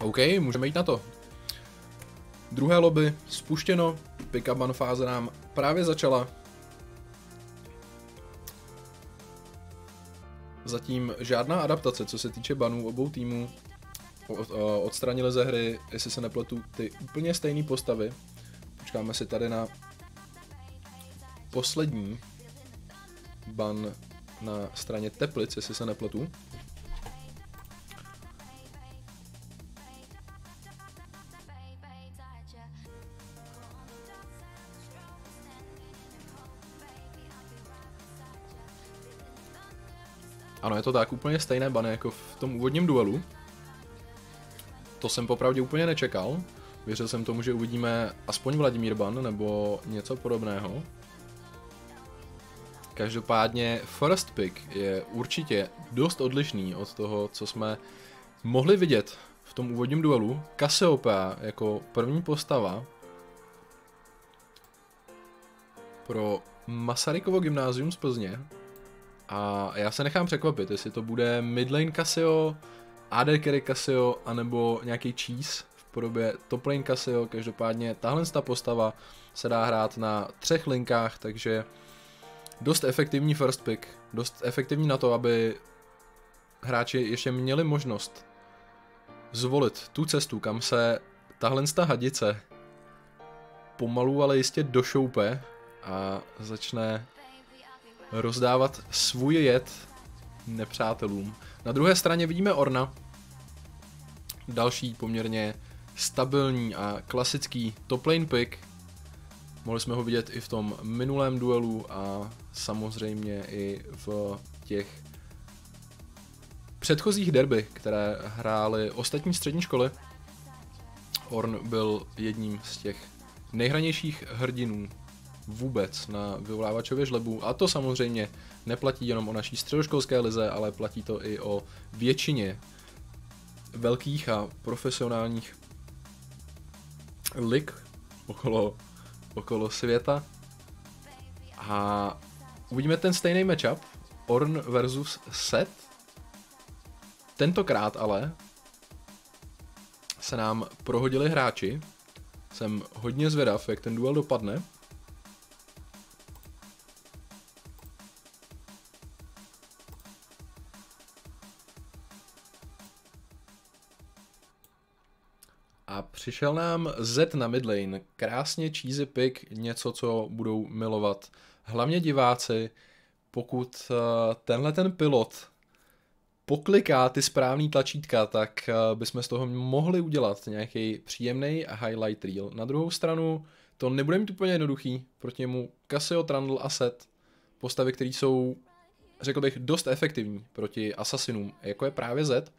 OK, můžeme jít na to. Druhé lobby spuštěno, pick-up ban fáze nám právě začala. Zatím žádná adaptace, co se týče banů obou týmů. Od, odstranili ze hry, jestli se nepletu, ty úplně stejné postavy. Počkáme si tady na poslední ban na straně Teplic, jestli se nepletu. Ano, je to tak, úplně stejné bany jako v tom úvodním duelu. To jsem popravdě úplně nečekal. Věřil jsem tomu, že uvidíme aspoň Vladimír ban nebo něco podobného. Každopádně first pick je určitě dost odlišný od toho, co jsme mohli vidět v tom úvodním duelu. Cassiopeia jako první postava pro Masarykovo gymnázium z Plzně. A já se nechám překvapit, jestli to bude midlane Cassio, AD carry Cassio, anebo nějaký cheese v podobě top lane Cassio. Každopádně tahle ta postava se dá hrát na třech linkách, takže dost efektivní first pick, dost efektivní na to, aby hráči ještě měli možnost zvolit tu cestu, kam se tahle ta hadice pomalu, ale jistě došoupe a začne rozdávat svůj jed nepřátelům. Na druhé straně vidíme Orna, další poměrně stabilní a klasický top lane pick, Mohli jsme ho vidět i v tom minulém duelu a samozřejmě i v těch předchozích derby, které hrály ostatní střední školy. Orn byl jedním z těch nejhranějších hrdinů vůbec na vyvolávačově žlebu a to samozřejmě neplatí jenom o naší středoškolské lize, ale platí to i o většině velkých a profesionálních lig okolo okolo světa. A uvidíme ten stejný matchup. Orn versus Set. Tentokrát ale se nám prohodili hráči. Jsem hodně zvědav, jak ten duel dopadne. Přišel nám Z na midlane, krásně cheesy pick, něco, co budou milovat hlavně diváci, pokud eh, tenhle ten pilot pokliká ty správný tlačítka, tak eh, bychom z toho mohli udělat nějaký příjemný highlight reel. Na druhou stranu to nebude mít úplně jednoduchý, proti němu Casio, Trundle a Set, postavy, které jsou, řekl bych, dost efektivní proti asasinům, jako je právě Z,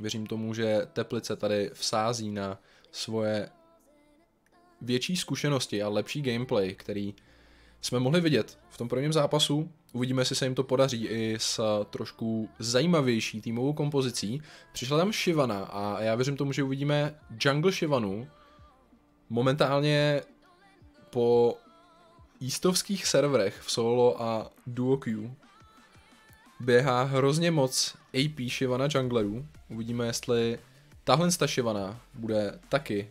Věřím tomu, že Teplice tady vsází na svoje větší zkušenosti a lepší gameplay, který jsme mohli vidět v tom prvním zápasu. Uvidíme, jestli se jim to podaří i s trošku zajímavější týmovou kompozicí. Přišla tam Shivana a já věřím tomu, že uvidíme Jungle Shivanu momentálně po jístovských serverech v solo a duo queue běhá hrozně moc AP Shivana junglerů. Uvidíme, jestli tahle ta Shivana bude taky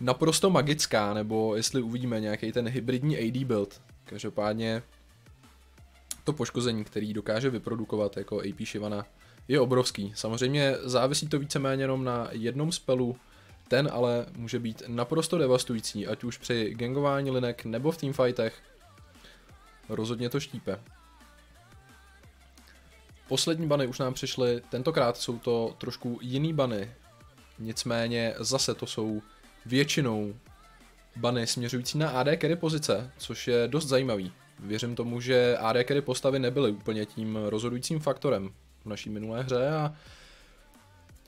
naprosto magická, nebo jestli uvidíme nějaký ten hybridní AD build. Každopádně to poškození, který dokáže vyprodukovat jako AP Shivana, je obrovský. Samozřejmě závisí to víceméně jenom na jednom spelu, ten ale může být naprosto devastující, ať už při gangování linek nebo v teamfightech. Rozhodně to štípe. Poslední bany už nám přišly, tentokrát jsou to trošku jiný bany, nicméně zase to jsou většinou bany směřující na AD carry pozice, což je dost zajímavý. Věřím tomu, že AD carry postavy nebyly úplně tím rozhodujícím faktorem v naší minulé hře a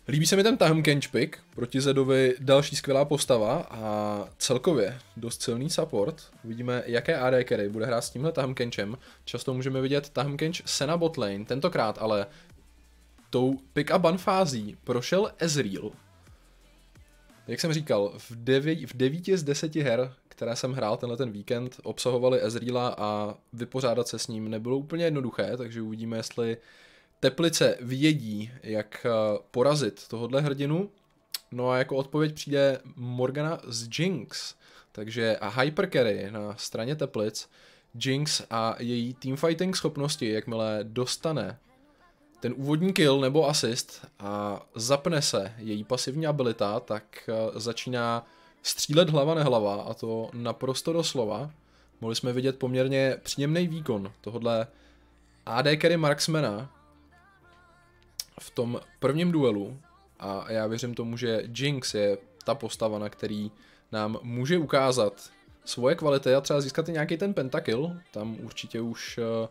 Líbí se mi ten Tahm Kench pick, proti Zedovi další skvělá postava a celkově dost silný support. Uvidíme, jaké AD carry bude hrát s tímhle Tahm Kenchem. Často můžeme vidět Tahm Kench Sena botlane, tentokrát ale tou pick a ban fází prošel Ezreal. Jak jsem říkal, v, devět, v devíti z deseti her, které jsem hrál tenhle ten víkend, obsahovaly Ezreala a vypořádat se s ním nebylo úplně jednoduché, takže uvidíme, jestli Teplice vědí, jak eh, porazit tohohle hrdinu. No a jako odpověď přijde Morgana z Jinx. Takže a Hypercarry na straně Teplic, Jinx a její teamfighting schopnosti, jakmile dostane ten úvodní kill nebo assist a zapne se její pasivní abilita, tak eh, začíná střílet hlava nehlava a to naprosto doslova. Mohli jsme vidět poměrně příjemný výkon tohohle AD carry marksmana v tom prvním duelu a já věřím tomu, že Jinx je ta postava, na který nám může ukázat svoje kvality a třeba získat i nějaký ten pentakill, tam určitě už uh,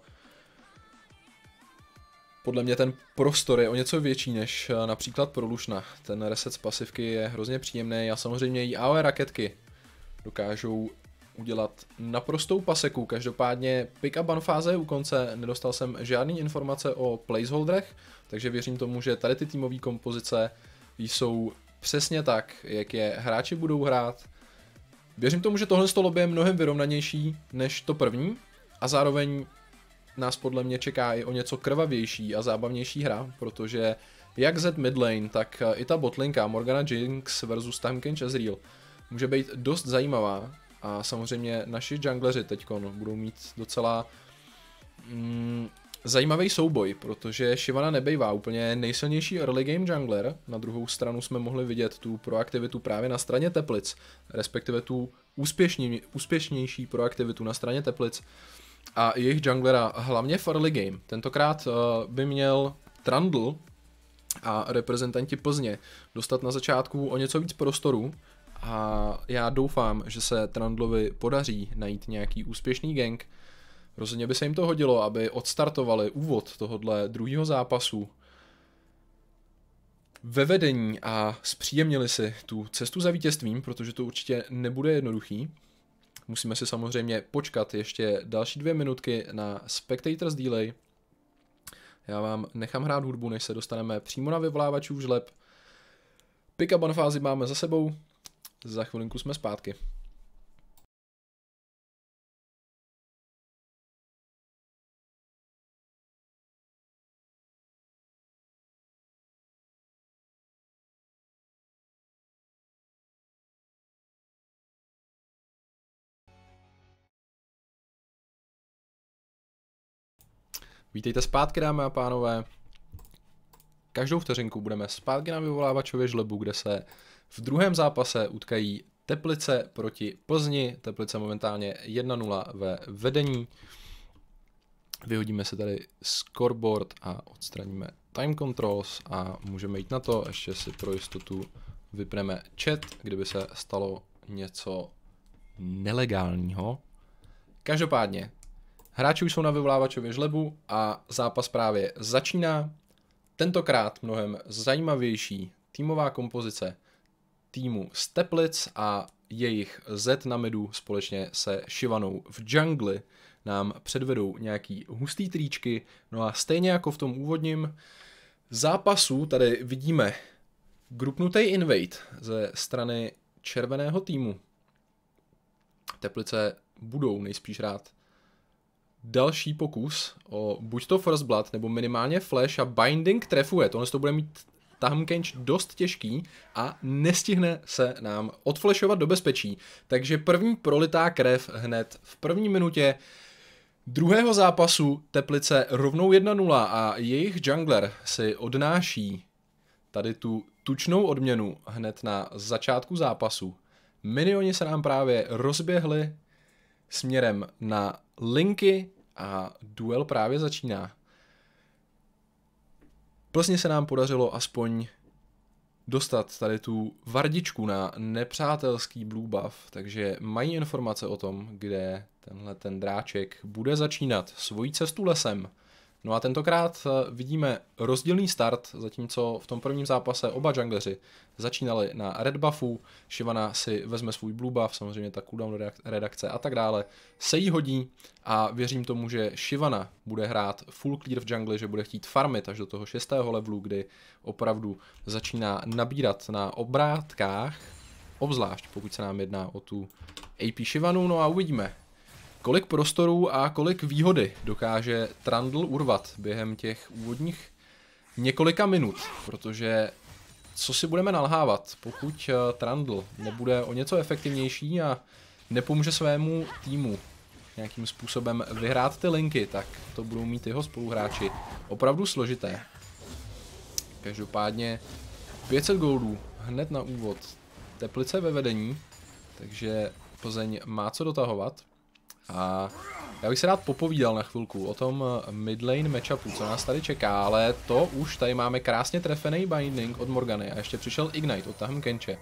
podle mě ten prostor je o něco větší než eh, například pro Lušna. Ten reset z pasivky je hrozně příjemný a samozřejmě i AOE raketky dokážou udělat naprostou paseku. Každopádně pick up fáze je u konce, nedostal jsem žádný informace o placeholderech, takže věřím tomu, že tady ty týmové kompozice jsou přesně tak, jak je hráči budou hrát. Věřím tomu, že tohle lobby je mnohem vyrovnanější než to první a zároveň nás podle mě čeká i o něco krvavější a zábavnější hra, protože jak Z midlane, tak i ta botlinka Morgana Jinx versus Tamekench Ezreal může být dost zajímavá a samozřejmě naši jungleři teď budou mít docela mm, zajímavý souboj, protože Shivana nebejvá úplně nejsilnější early game jungler, na druhou stranu jsme mohli vidět tu proaktivitu právě na straně Teplic, respektive tu úspěšně, úspěšnější proaktivitu na straně Teplic, a jejich junglera, hlavně v early game. Tentokrát uh, by měl Trundle a reprezentanti Plzně dostat na začátku o něco víc prostoru a já doufám, že se Trundlovi podaří najít nějaký úspěšný gang. Rozhodně by se jim to hodilo, aby odstartovali úvod tohohle druhého zápasu ve vedení a zpříjemnili si tu cestu za vítězstvím, protože to určitě nebude jednoduchý. Musíme si samozřejmě počkat ještě další dvě minutky na Spectators Delay. Já vám nechám hrát hudbu, než se dostaneme přímo na vyvolávačů žleb. Pick-up fázi máme za sebou, za chvilinku jsme zpátky. Vítejte zpátky, dámy a pánové. Každou vteřinku budeme zpátky na vyvolávačově žlebu, kde se v druhém zápase utkají Teplice proti Plzni. Teplice momentálně 1-0 ve vedení. Vyhodíme se tady scoreboard a odstraníme time controls a můžeme jít na to. Ještě si pro jistotu vypneme chat, kdyby se stalo něco nelegálního. Každopádně, Hráči už jsou na vyvolávačově žlebu a zápas právě začíná. Tentokrát mnohem zajímavější týmová kompozice týmu Steplic a jejich Z na midu společně se Šivanou v džungli nám předvedou nějaký hustý tričky. No a stejně jako v tom úvodním zápasu tady vidíme grupnutý invade ze strany červeného týmu. Teplice budou nejspíš rád další pokus o buď to First Blood, nebo minimálně Flash a Binding trefuje. Tohle to bude mít Tahmkench dost těžký a nestihne se nám odflashovat do bezpečí. Takže první prolitá krev hned v první minutě druhého zápasu Teplice rovnou 1-0 a jejich jungler si odnáší tady tu tučnou odměnu hned na začátku zápasu. Minioni se nám právě rozběhli směrem na linky a duel právě začíná. Plzně se nám podařilo aspoň dostat tady tu vardičku na nepřátelský blue buff, takže mají informace o tom, kde tenhle ten dráček bude začínat svoji cestu lesem. No a tentokrát eh, vidíme rozdílný start, zatímco v tom prvním zápase oba jungleři začínali na red buffu, Shivana si vezme svůj blue buff, samozřejmě ta cooldown redakce a tak dále, se jí hodí. A věřím tomu, že Shivana bude hrát full clear v jungli, že bude chtít farmit až do toho šestého levelu, kdy opravdu začíná nabírat na obrátkách, obzvlášť pokud se nám jedná o tu AP Shivanu, no a uvidíme, Kolik prostorů a kolik výhody dokáže Trundle urvat během těch úvodních několika minut, protože co si budeme nalhávat, pokud uh, Trundle nebude o něco efektivnější a nepomůže svému týmu nějakým způsobem vyhrát ty linky, tak to budou mít jeho spoluhráči opravdu složité. Každopádně 500 goldů hned na úvod. Teplice ve vedení, takže Plzeň má co dotahovat. A já bych se rád popovídal na chvilku o tom midlane matchupu, co nás tady čeká, ale to už tady máme krásně trefený binding od Morgany a ještě přišel Ignite od Tahm Kenche.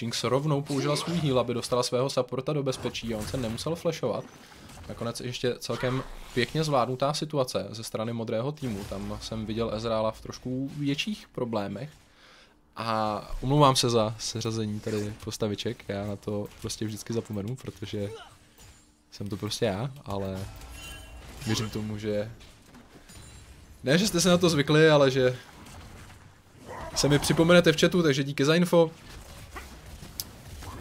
Jinx rovnou použila svůj heal, aby dostala svého supporta do bezpečí a on se nemusel flashovat. Nakonec ještě celkem pěkně zvládnutá situace ze strany modrého týmu. Tam jsem viděl Ezreala v trošku větších problémech. A umlouvám se za seřazení tady postaviček, já na to prostě vždycky zapomenu, protože jsem to prostě já, ale věřím tomu, že ne, že jste se na to zvykli, ale že se mi připomenete v chatu, takže díky za info.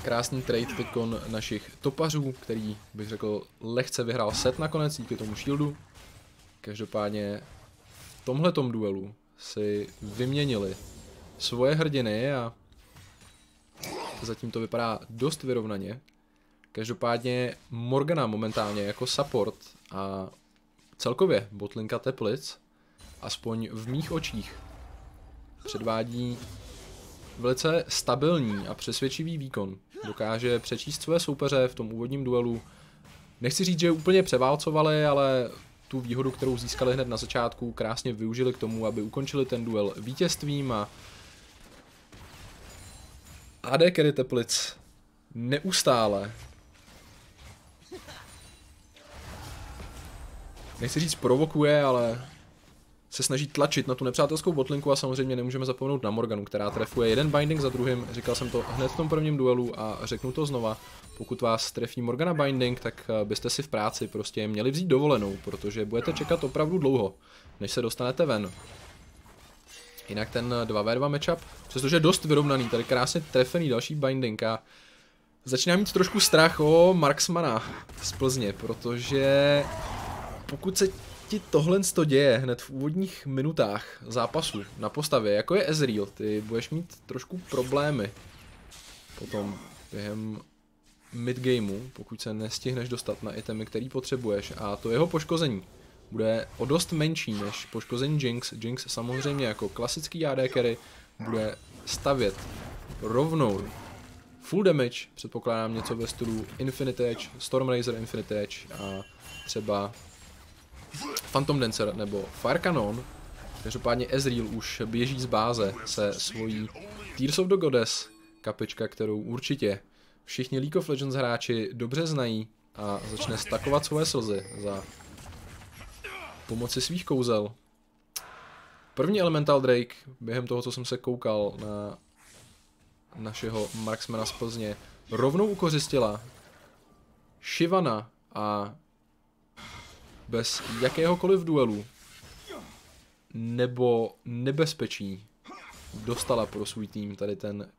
Krásný trade teďkon našich topařů, který bych řekl lehce vyhrál set nakonec díky tomu shieldu. Každopádně v tomhletom duelu si vyměnili svoje hrdiny a zatím to vypadá dost vyrovnaně. Každopádně Morgana momentálně jako support a celkově botlinka Teplic, aspoň v mých očích, předvádí velice stabilní a přesvědčivý výkon. Dokáže přečíst své soupeře v tom úvodním duelu. Nechci říct, že úplně převálcovali, ale tu výhodu, kterou získali hned na začátku, krásně využili k tomu, aby ukončili ten duel vítězstvím a AD Carry Teplic neustále nechci říct provokuje, ale se snaží tlačit na tu nepřátelskou botlinku a samozřejmě nemůžeme zapomenout na Morganu, která trefuje jeden binding za druhým. Říkal jsem to hned v tom prvním duelu a řeknu to znova. Pokud vás trefí Morgana binding, tak eh, byste si v práci prostě měli vzít dovolenou, protože budete čekat opravdu dlouho, než se dostanete ven. Jinak ten 2v2 matchup, přestože je dost vyrovnaný, tady krásně trefený další binding a začínám mít trošku strach o Marksmana z Plzně, protože pokud se ti tohle to děje hned v úvodních minutách zápasu na postavě, jako je Ezreal, ty budeš mít trošku problémy potom během midgameu, pokud se nestihneš dostat na itemy, který potřebuješ a to jeho poškození bude o dost menší než poškození Jinx. Jinx samozřejmě jako klasický AD carry bude stavět rovnou full damage, předpokládám něco ve stylu Infinite Edge, Storm Razor Infinite Edge a třeba Phantom Dancer nebo Fire Cannon. Každopádně Ezreal už běží z báze se svojí Tears of the Goddess kapička, kterou určitě všichni League of Legends hráči dobře znají a začne stakovat svoje slzy za pomoci svých kouzel. První Elemental Drake, během toho, co jsem se koukal na našeho Marksmana z Plzně, rovnou ukořistila Shivana a bez jakéhokoliv duelu nebo nebezpečí dostala pro svůj tým tady ten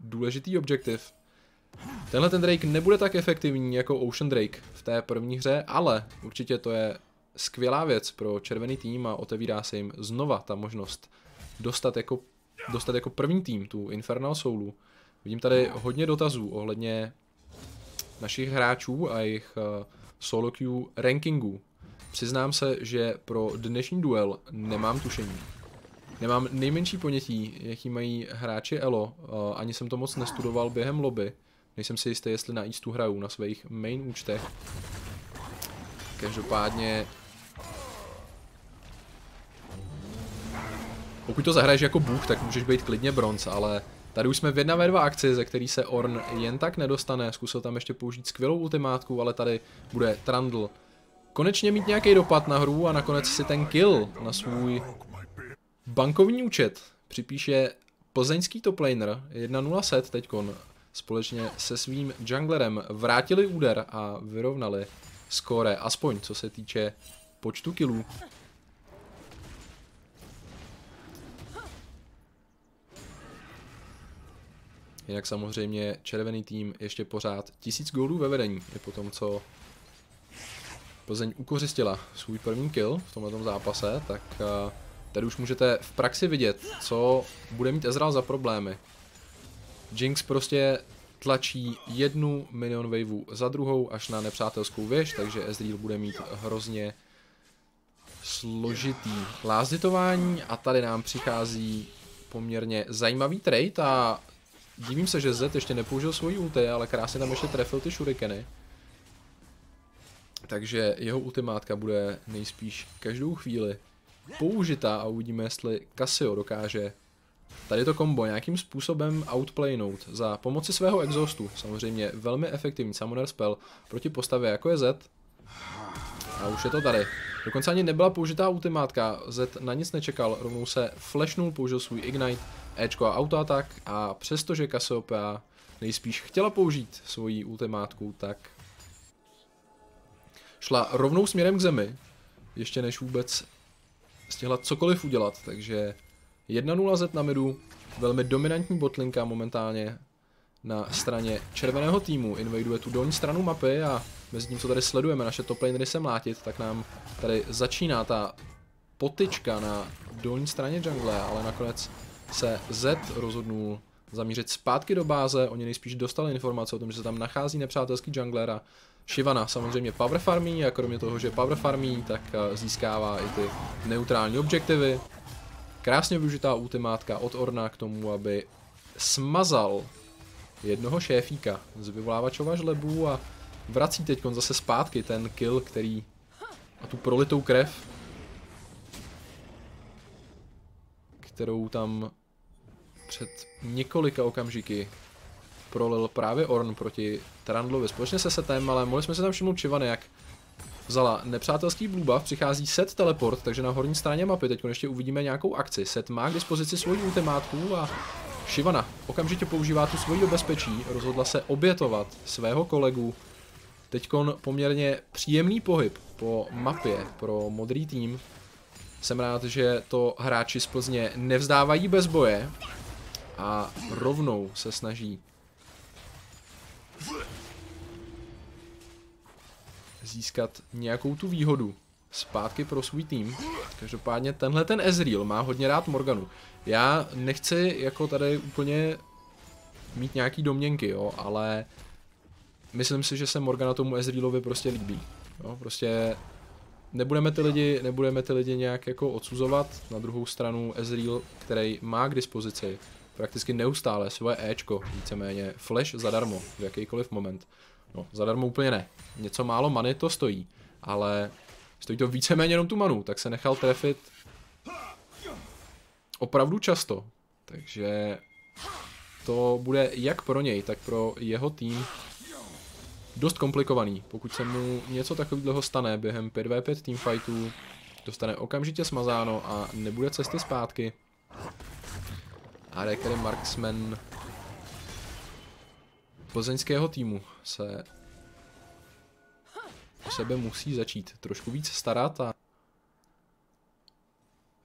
důležitý objektiv. Tenhle ten Drake nebude tak efektivní jako Ocean Drake v té první hře, ale určitě to je skvělá věc pro červený tým a otevírá se jim znova ta možnost dostat jako, dostat jako první tým tu Infernal Soulu. Vidím tady hodně dotazů ohledně našich hráčů a jejich uh, solo queue rankingů. Přiznám se, že pro dnešní duel nemám tušení. Nemám nejmenší ponětí, jaký mají hráči Elo, ani jsem to moc nestudoval během lobby. Nejsem si jistý, jestli na Eastu hrajou na svých main účtech. Každopádně Pokud to zahraješ jako bůh, tak můžeš být klidně bronz, ale tady už jsme v 1 ve 2 akci, ze který se Orn jen tak nedostane. Zkusil tam ještě použít skvělou ultimátku, ale tady bude Trundle konečně mít nějaký dopad na hru a nakonec si ten kill na svůj bankovní účet připíše plzeňský toplaner 1-0 set teďkon společně se svým junglerem vrátili úder a vyrovnali skóre, aspoň co se týče počtu killů. Jinak samozřejmě červený tým ještě pořád tisíc gólů ve vedení. Je po tom, co Plzeň ukořistila svůj první kill v tomto zápase, tak uh, Tady už můžete v praxi vidět, co bude mít Ezreal za problémy. Jinx prostě tlačí jednu minion waveu za druhou až na nepřátelskou věž, takže Ezreal bude mít hrozně složitý lázditování a tady nám přichází poměrně zajímavý trade a divím se, že Z ještě nepoužil svoji ulti, ale krásně tam ještě trefil ty shurikeny. Takže jeho ultimátka bude nejspíš každou chvíli použitá a uvidíme, jestli Casio dokáže tady to kombo nějakým způsobem outplaynout za pomoci svého exhaustu. Samozřejmě velmi efektivní summoner spell proti postavě jako je Z. A už je to tady. Dokonce ani nebyla použitá ultimátka, Z na nic nečekal, rovnou se flashnul, použil svůj Ignite, Ečko a autoatak a přestože Cassiopeia nejspíš chtěla použít svoji ultimátku, tak šla rovnou směrem k zemi, ještě než vůbec stihla cokoliv udělat, takže 1-0 Z na midu, velmi dominantní botlinka momentálně na straně červeného týmu, invaduje tu dolní stranu mapy a mezi tím, co tady sledujeme naše top lanery se mlátit, tak nám tady začíná ta potyčka na dolní straně jungle, ale nakonec se Z rozhodnul zamířit zpátky do báze, oni nejspíš dostali informace o tom, že se tam nachází nepřátelský jungler a Shivana samozřejmě power farmí a kromě toho, že power farmí, tak eh, získává i ty neutrální objektivy. Krásně využitá ultimátka od Orna k tomu, aby smazal jednoho šéfíka z vyvolávačova žlebu a vrací teď zase zpátky ten kill, který a tu prolitou krev, kterou tam před několika okamžiky prolil právě Orn proti Trandlovi společně se setem, ale mohli jsme se tam všimnout Chivany, jak vzala nepřátelský blue buff, přichází set teleport, takže na horní straně mapy teď ještě uvidíme nějakou akci. Set má k dispozici svoji ultimátku a Shivana okamžitě používá tu svoji bezpečí, rozhodla se obětovat svého kolegu. Teďkon poměrně příjemný pohyb po mapě pro modrý tým. Jsem rád, že to hráči z Plzně nevzdávají bez boje a rovnou se snaží získat nějakou tu výhodu zpátky pro svůj tým. Každopádně tenhle ten Ezreal má hodně rád Morganu. Já nechci jako tady úplně mít nějaký domněnky, jo, ale myslím si, že se Morgana tomu Ezrealovi prostě líbí. Jo, prostě nebudeme ty lidi, nebudeme ty lidi nějak jako odsuzovat. Na druhou stranu Ezreal, který má k dispozici prakticky neustále svoje Ečko, víceméně flash zadarmo v jakýkoliv moment. No, zadarmo úplně ne. Něco málo many to stojí, ale stojí to víceméně jenom tu manu, tak se nechal trefit opravdu často. Takže to bude jak pro něj, tak pro jeho tým dost komplikovaný. Pokud se mu něco takového stane během 5v5 teamfightů, dostane okamžitě smazáno a nebude cesty zpátky. AD Carry Marksman plzeňského týmu se o sebe musí začít trošku víc starat a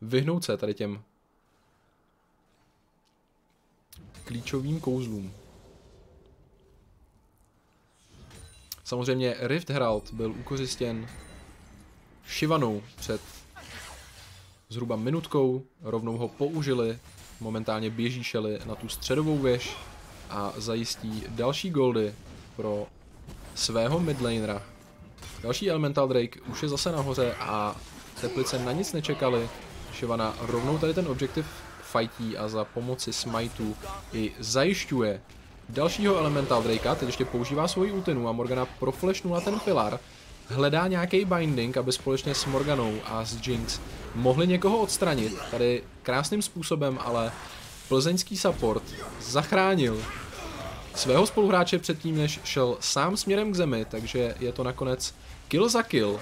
vyhnout se tady těm klíčovým kouzlům. Samozřejmě Rift Herald byl ukořistěn Shivanou před zhruba minutkou, rovnou ho použili, momentálně běží šeli na tu středovou věž a zajistí další goldy pro svého midlanera. Další Elemental Drake už je zase nahoře a Teplice na nic nečekali. Shivana rovnou tady ten objektiv fightí a za pomoci smiteu i zajišťuje dalšího Elemental Drakea, teď ještě používá svoji ultinu a Morgana proflashnula ten pilar, hledá nějaký binding, aby společně s Morganou a s Jinx mohli někoho odstranit, tady krásným způsobem, ale plzeňský support zachránil svého spoluhráče předtím, než šel sám směrem k zemi, takže je to nakonec kill za kill.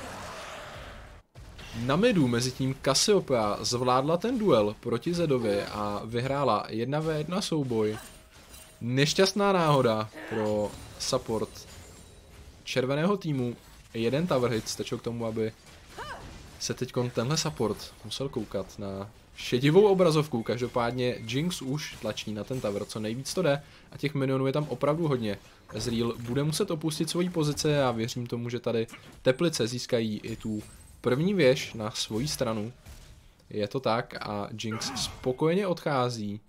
Na midu mezi tím Cassiopeia zvládla ten duel proti Zedovi a vyhrála 1v1 souboj. Nešťastná náhoda pro support červeného týmu. Jeden tower hit stačil k tomu, aby se teď tenhle support musel koukat na šedivou obrazovku, každopádně Jinx už tlačí na ten tower, co nejvíc to jde a těch minionů je tam opravdu hodně. Ezreal bude muset opustit svoji pozici a věřím tomu, že tady Teplice získají i tu první věž na svoji stranu. Je to tak a Jinx spokojeně odchází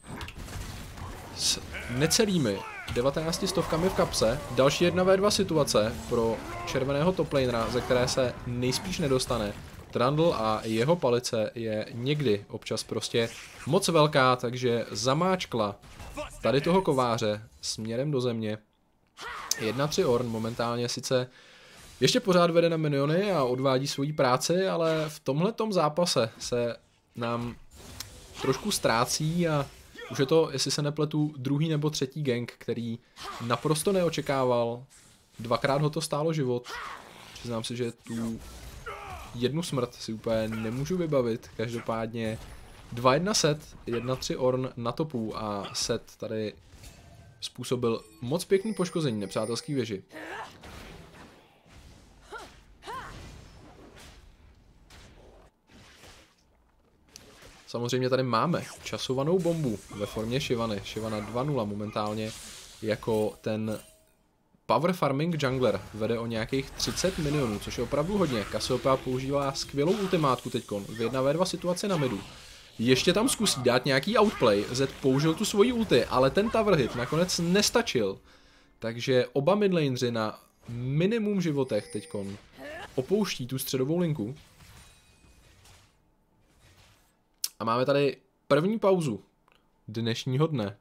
s necelými 19 stovkami v kapse. Další jedna v 2 situace pro červeného toplanera, ze které se nejspíš nedostane. Trundle a jeho palice je někdy občas prostě moc velká, takže zamáčkla tady toho kováře směrem do země. 1-3 Orn momentálně sice ještě pořád vede na miniony a odvádí svoji práci, ale v tomhle zápase se nám trošku ztrácí a už je to, jestli se nepletu, druhý nebo třetí gang, který naprosto neočekával. Dvakrát ho to stálo život. Přiznám si, že tu jednu smrt si úplně nemůžu vybavit. Každopádně 2-1 set, 1-3 Orn na topu a set tady způsobil moc pěkný poškození nepřátelský věži. Samozřejmě tady máme časovanou bombu ve formě Shivany. Shivana 2.0 momentálně jako ten Power Farming Jungler vede o nějakých 30 milionů, což je opravdu hodně. Cassiopeia používá skvělou ultimátku teďkon v 1v2 situaci na midu. Ještě tam zkusí dát nějaký outplay, Zed použil tu svoji ulti, ale ten tower hit nakonec nestačil. Takže oba midlaneři na minimum životech teďkon opouští tu středovou linku. A máme tady první pauzu dnešního dne.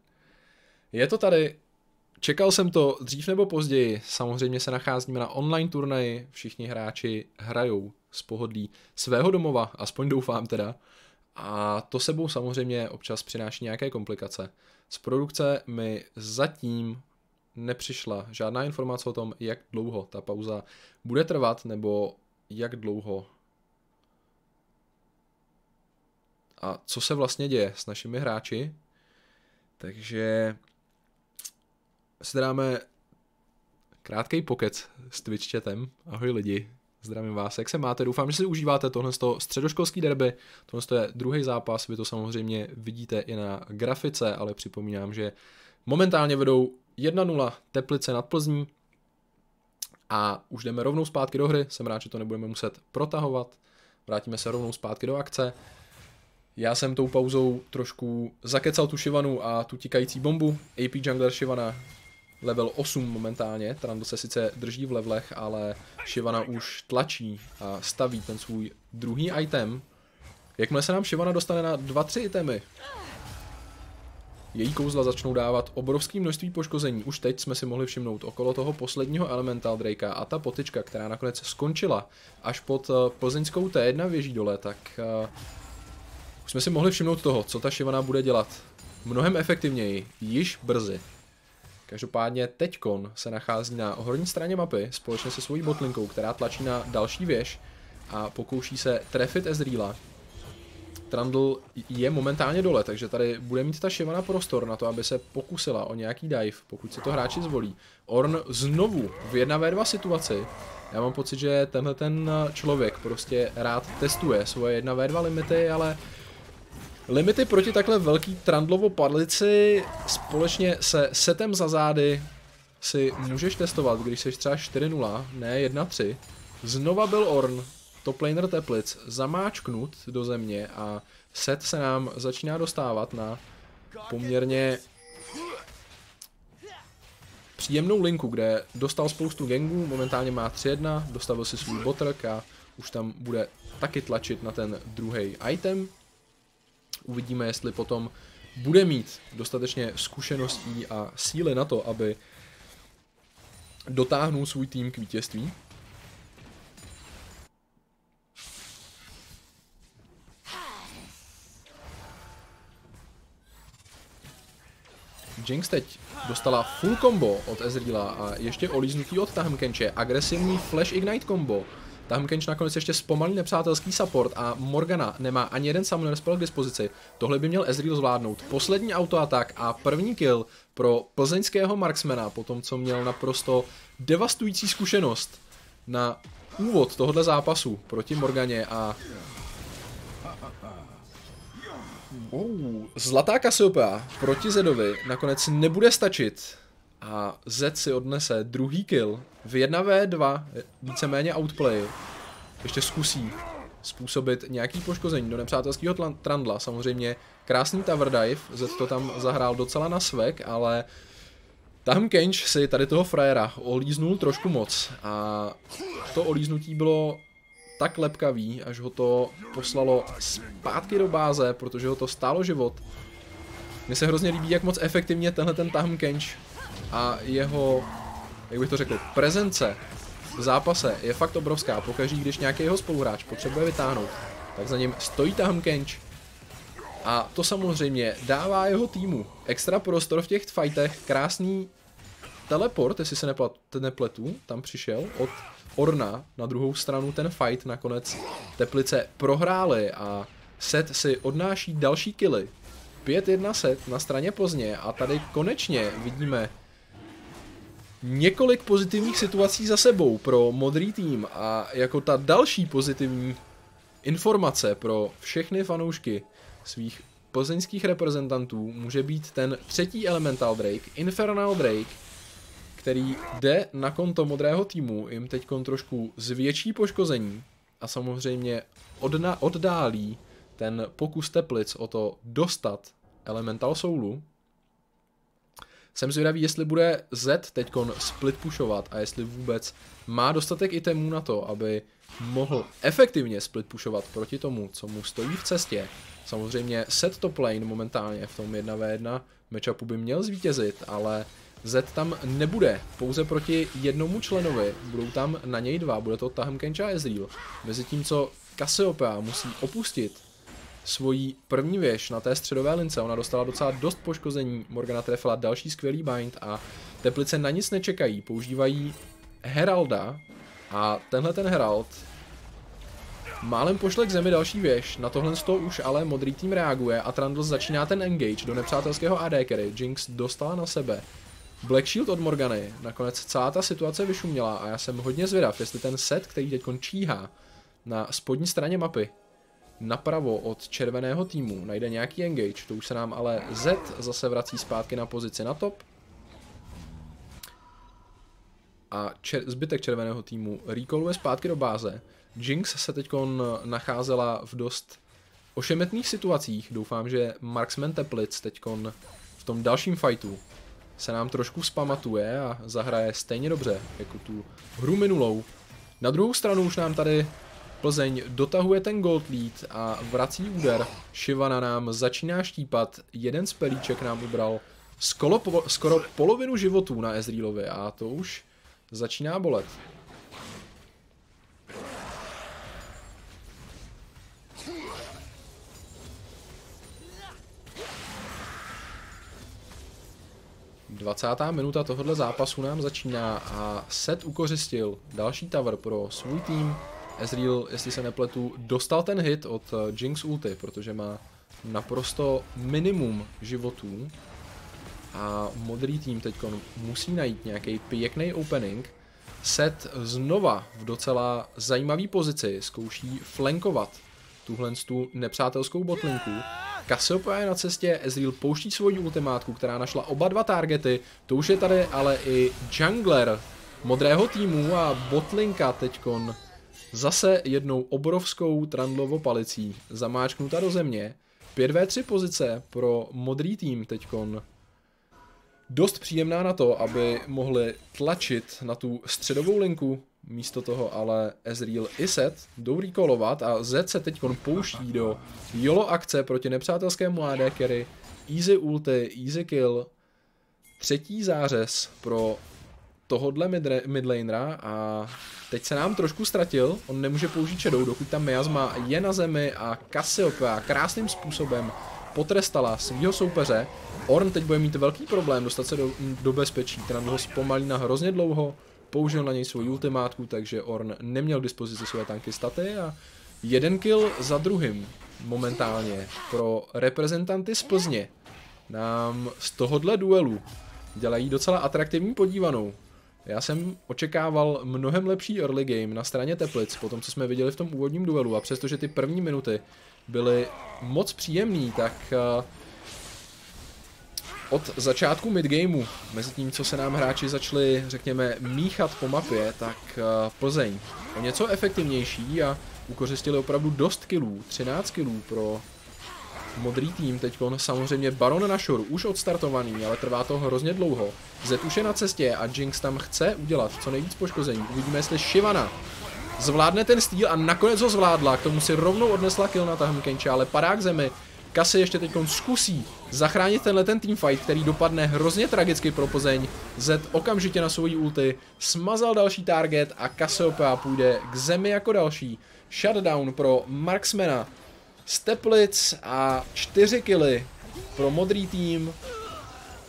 Je to tady, čekal jsem to dřív nebo později, samozřejmě se nacházíme na online turnaji, všichni hráči hrajou z pohodlí svého domova, aspoň doufám teda. A to sebou samozřejmě občas přináší nějaké komplikace. Z produkce mi zatím nepřišla žádná informace o tom, jak dlouho ta pauza bude trvat, nebo jak dlouho a co se vlastně děje s našimi hráči. Takže si dáme krátký pokec s Twitch chatem. Ahoj lidi, zdravím vás, jak se máte? Doufám, že si užíváte tohle středoškolský derby. Tohle je druhý zápas, vy to samozřejmě vidíte i na grafice, ale připomínám, že momentálně vedou 1-0 Teplice nad Plzní a už jdeme rovnou zpátky do hry. Jsem rád, že to nebudeme muset protahovat. Vrátíme se rovnou zpátky do akce. Já jsem tou pauzou trošku zakecal tu Shivanu a tu tikající bombu. AP Jungler Shivana level 8 momentálně, Trundle se sice drží v levelech, ale Shivana už tlačí a staví ten svůj druhý item. Jakmile se nám Shivana dostane na 2-3 itemy, její kouzla začnou dávat obrovské množství poškození. Už teď jsme si mohli všimnout okolo toho posledního Elemental Drakea a ta potička, která nakonec skončila až pod eh, plzeňskou T1 věží dole, tak uh, už jsme si mohli všimnout toho, co ta Shivana bude dělat mnohem efektivněji, již brzy. Každopádně teďkon se nachází na horní straně mapy společně se svojí botlinkou, která tlačí na další věž a pokouší se trefit Ezreala. Trundle je momentálně dole, takže tady bude mít ta Shivana prostor na to, aby se pokusila o nějaký dive, pokud se to hráči zvolí. Orn znovu v 1v2 situaci. Já mám pocit, že tenhle ten člověk prostě rád testuje svoje 1v2 limity, ale Limity proti takhle velký Trandlovo padlici společně se setem za zády si můžeš testovat, když jsi třeba 4-0, ne 1-3. Znova byl Orn, top laner Teplic, zamáčknut do země a set se nám začíná dostávat na poměrně příjemnou linku, kde dostal spoustu gangů, momentálně má 3-1, dostavil si svůj botrk a už tam bude taky tlačit na ten druhý item. Uvidíme, jestli potom bude mít dostatečně zkušeností a síly na to, aby dotáhnul svůj tým k vítězství. Jinx teď dostala full combo od Ezreala a ještě olíznutí od Tahmkenče, agresivní flash ignite combo tam Kench nakonec ještě zpomalí nepřátelský support a Morgana nemá ani jeden summoner spell k dispozici. Tohle by měl Ezreal zvládnout. Poslední autoatak a první kill pro plzeňského marksmana, po tom, co měl naprosto devastující zkušenost na úvod tohohle zápasu proti Morganě a Oh, zlatá Cassiopeia proti Zedovi nakonec nebude stačit a Z si odnese druhý kill v 1v2, víceméně outplay. Ještě zkusí způsobit nějaký poškození do nepřátelského trandla. Samozřejmě krásný tower dive, Z to tam zahrál docela na svek, ale Tahm Kench si tady toho frajera olíznul trošku moc a to olíznutí bylo tak lepkavý, až ho to poslalo zpátky do báze, protože ho to stálo život. Mně se hrozně líbí, jak moc efektivně tenhle ten Tahm Kench a jeho, jak bych to řekl, prezence v zápase je fakt obrovská. Pokaží, když nějaký jeho spoluhráč potřebuje vytáhnout, tak za ním stojí Tahm Kench a to samozřejmě dává jeho týmu extra prostor v těch fightech, krásný teleport, jestli se neplat, nepletu, tam přišel od Orna na druhou stranu ten fight nakonec Teplice prohráli a set si odnáší další killy. 5-1 set na straně pozdě a tady konečně vidíme několik pozitivních situací za sebou pro modrý tým a jako ta další pozitivní informace pro všechny fanoušky svých plzeňských reprezentantů může být ten třetí Elemental Drake, Infernal Drake, který jde na konto modrého týmu, jim teď trošku zvětší poškození a samozřejmě odna, oddálí ten pokus Teplic o to dostat Elemental Soulu. Jsem zvědavý, jestli bude Z teď split pushovat a jestli vůbec má dostatek itemů na to, aby mohl efektivně split pushovat proti tomu, co mu stojí v cestě. Samozřejmě set top lane momentálně v tom 1v1 matchupu by měl zvítězit, ale Z tam nebude, pouze proti jednomu členovi, budou tam na něj dva, bude to Tahm Kench a Ezreal. Mezi tím, co Cassiopeia musí opustit svoji první věž na té středové lince, ona dostala docela dost poškození, Morgana trefila další skvělý bind a Teplice na nic nečekají, používají Heralda a tenhle ten Herald Málem pošle k zemi další věž, na tohle z toho už ale modrý tým reaguje a Trundle začíná ten engage do nepřátelského AD carry, Jinx dostala na sebe. Black Shield od Morgany, nakonec celá ta situace vyšuměla a já jsem hodně zvědav, jestli ten set, který teď číhá na spodní straně mapy, napravo od červeného týmu najde nějaký engage, to už se nám ale Z zase vrací zpátky na pozici na top. A čer zbytek červeného týmu recalluje zpátky do báze. Jinx se teď nacházela v dost ošemetných situacích. Doufám, že Marksman Teplic teď v tom dalším fightu se nám trošku spamatuje a zahraje stejně dobře jako tu hru minulou. Na druhou stranu už nám tady Plzeň dotahuje ten gold lead a vrací úder. Shivana nám začíná štípat, jeden z pelíček nám ubral skoro, skoro polovinu životů na Ezrealovi a to už začíná bolet. 20. minuta tohohle zápasu nám začíná a set ukořistil další tower pro svůj tým. Ezreal, jestli se nepletu, dostal ten hit od eh, Jinx ulty, protože má naprosto minimum životů. A modrý tým teď musí najít nějaký pěkný opening. Set znova v docela zajímavé pozici zkouší flankovat tuhle tu nepřátelskou botlinku Cassiopeia je na cestě, Ezreal pouští svoji ultimátku, která našla oba dva targety, to už je tady ale i jungler modrého týmu a botlinka teďkon zase jednou obrovskou trandlovo palicí zamáčknuta do země. 5v3 pozice pro modrý tým teďkon dost příjemná na to, aby mohli tlačit na tu středovou linku Místo toho ale Ezreal i Set jdou a Z se teď pouští do YOLO akce proti nepřátelskému AD carry. Easy ulti, easy kill. Třetí zářez pro tohodle midlanera a teď se nám trošku ztratil, on nemůže použít Shadow, dokud tam Miasma je na zemi a Cassiopeia krásným způsobem potrestala svého soupeře. Orn teď bude mít velký problém dostat se do, do bezpečí, která ho zpomalí na hrozně dlouho, použil na něj svou ultimátku, takže Orn neměl k dispozici své tanky staty a jeden kill za druhým momentálně pro reprezentanty z Plzně nám z tohohle duelu dělají docela atraktivní podívanou. Já jsem očekával mnohem lepší early game na straně Teplic, po tom, co jsme viděli v tom úvodním duelu. A přestože ty první minuty byly moc příjemný, tak uh, od začátku midgameu, mezi tím, co se nám hráči začali, řekněme, míchat po mapě, tak uh, Plzeň o něco efektivnější a ukořistili opravdu dost kilů, 13 kilů pro modrý tým, teď samozřejmě Baron Nashor, už odstartovaný, ale trvá to hrozně dlouho. Zet už je na cestě a Jinx tam chce udělat co nejvíc poškození. Uvidíme, jestli Shivana zvládne ten stýl a nakonec ho zvládla, k tomu si rovnou odnesla kill na Taham Kencha, ale padá k zemi. Kasy ještě teď zkusí zachránit tenhle ten teamfight, který dopadne hrozně tragicky pro Plzeň. Z okamžitě na svojí ulti smazal další target a Cassiopeia půjde k zemi jako další. Shutdown pro Marksmana z Teplic a 4 killy pro modrý tým.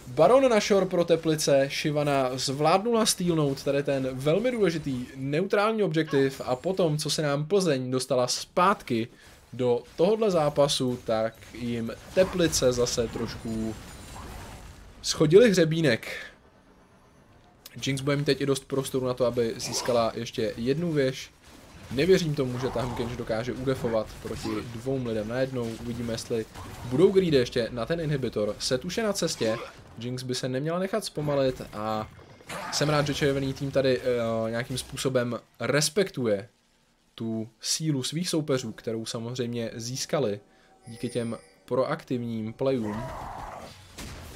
Baron na shore pro Teplice, Shivana zvládnula stýlnout tady ten velmi důležitý neutrální objektiv a potom, co se nám Plzeň dostala zpátky do tohohle zápasu, tak jim Teplice zase trošku schodili hřebínek. Jinx bude mít teď i dost prostoru na to, aby získala ještě jednu věž. Nevěřím tomu, že Tahm Kench dokáže udefovat proti dvou lidem najednou. Uvidíme, jestli budou greedy ještě na ten inhibitor. Už je na cestě. Jinx by se neměla nechat zpomalit a jsem rád, že červený tým tady uh, nějakým způsobem respektuje tu sílu svých soupeřů, kterou samozřejmě získali díky těm proaktivním playům.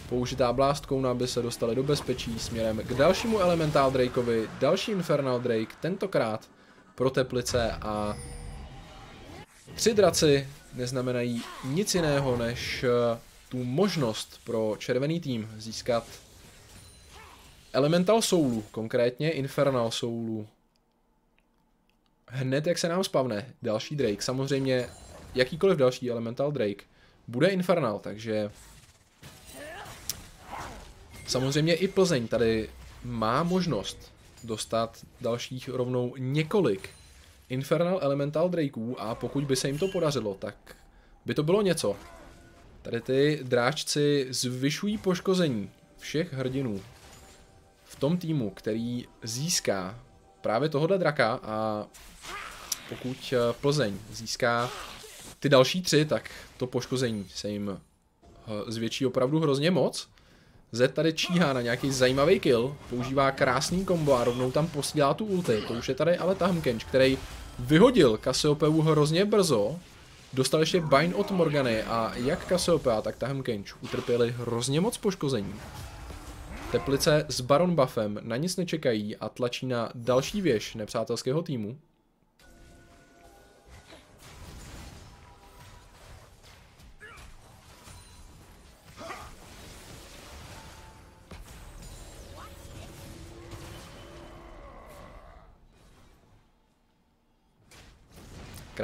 Použitá Blast Cone, aby se dostali do bezpečí směrem k dalšímu Elemental Drakeovi, další Infernal Drake, tentokrát pro Teplice a tři draci neznamenají nic jiného než eh, tu možnost pro červený tým získat Elemental Soulu, konkrétně Infernal Soulu. Hned jak se nám spavne další Drake, samozřejmě jakýkoliv další Elemental Drake, bude Infernal, takže samozřejmě i Plzeň tady má možnost dostat dalších rovnou několik Infernal Elemental Drakeů a pokud by se jim to podařilo, tak by to bylo něco. Tady ty dráčci zvyšují poškození všech hrdinů v tom týmu, který získá právě tohohle draka a pokud eh, Plzeň získá ty další tři, tak to poškození se jim eh, zvětší opravdu hrozně moc. Z tady číhá na nějaký zajímavý kill, používá krásný kombo a rovnou tam posílá tu ulti. To už je tady ale Tahmkench, který vyhodil Cassiopeu hrozně brzo, dostal ještě Bind od Morgany a jak Cassiopeia, tak Tahmkench utrpěli hrozně moc poškození. Teplice s Baron Buffem na nic nečekají a tlačí na další věž nepřátelského týmu.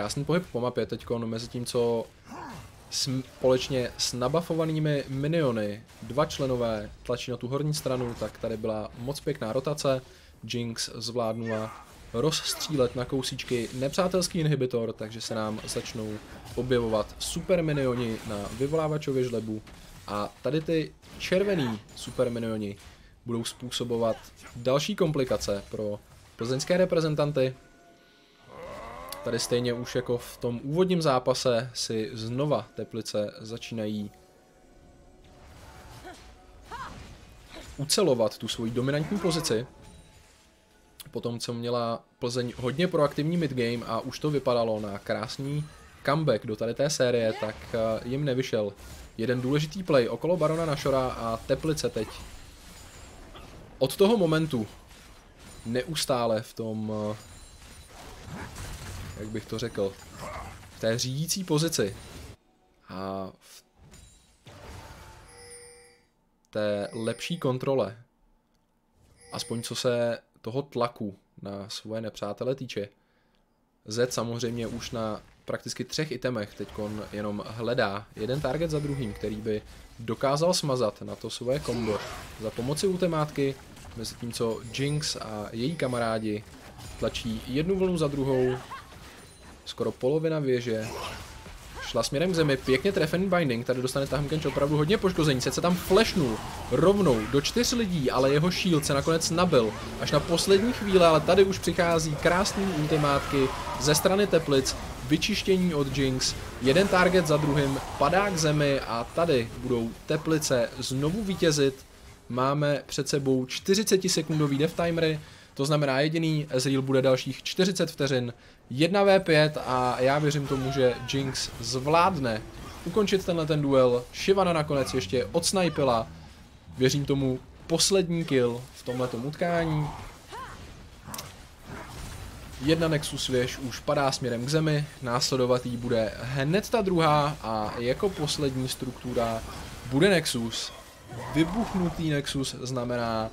Krásný pohyb po mapě teď mezi tím, co společně s nabafovanými miniony, dva členové tlačí na tu horní stranu, tak tady byla moc pěkná rotace. Jinx zvládnula rozstřílet na kousíčky nepřátelský inhibitor, takže se nám začnou objevovat super minioni na vyvolávačově žlebu a tady ty červený super minioni budou způsobovat další komplikace pro plzeňské reprezentanty, Tady stejně už jako v tom úvodním zápase si znova Teplice začínají ucelovat tu svoji dominantní pozici. Potom, co měla Plzeň hodně proaktivní midgame a už to vypadalo na krásný comeback do tady té série, tak eh, jim nevyšel jeden důležitý play okolo Barona Našora a Teplice teď od toho momentu neustále v tom eh, jak bych to řekl, v té řídící pozici a v té lepší kontrole, aspoň co se toho tlaku na svoje nepřátele týče. Z samozřejmě už na prakticky třech itemech teď jenom hledá jeden target za druhým, který by dokázal smazat na to svoje kombo za pomoci ultimátky, mezi tím co Jinx a její kamarádi tlačí jednu vlnu za druhou, skoro polovina věže. Šla směrem k zemi, pěkně trefený binding, tady dostane Tahmkenč opravdu hodně poškození, se tam flashnul rovnou do čtyř lidí, ale jeho shield se nakonec nabil. Až na poslední chvíli, ale tady už přichází krásný ultimátky ze strany Teplic, vyčištění od Jinx, jeden target za druhým, padá k zemi a tady budou Teplice znovu vítězit. Máme před sebou 40 sekundový death timery, To znamená jediný, Ezreal bude dalších 40 vteřin, 1v5 a já věřím tomu, že Jinx zvládne ukončit tenhle ten duel. Shivana nakonec ještě odsnajpila. Věřím tomu poslední kill v tomto utkání. Jedna Nexus věž už padá směrem k zemi, následovat jí bude hned ta druhá a jako poslední struktura bude Nexus. Vybuchnutý Nexus znamená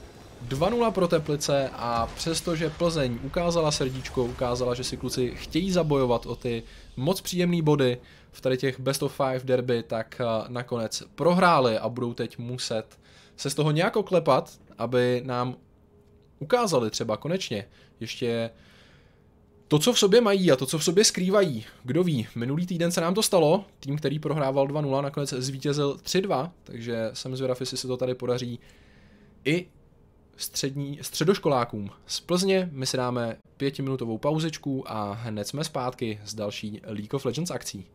2-0 pro Teplice a přestože Plzeň ukázala srdíčko, ukázala, že si kluci chtějí zabojovat o ty moc příjemné body v tady těch best of five derby, tak eh, nakonec prohráli a budou teď muset se z toho nějak oklepat, aby nám ukázali třeba konečně ještě to, co v sobě mají a to, co v sobě skrývají. Kdo ví, minulý týden se nám to stalo, tým, který prohrával 2-0, nakonec zvítězil 3-2, takže jsem zvědav, jestli se to tady podaří i střední, středoškolákům z Plzně. My si dáme pětiminutovou pauzičku a hned jsme zpátky s další League of Legends akcí.